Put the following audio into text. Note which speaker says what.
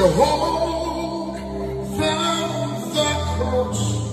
Speaker 1: the whole down the cross.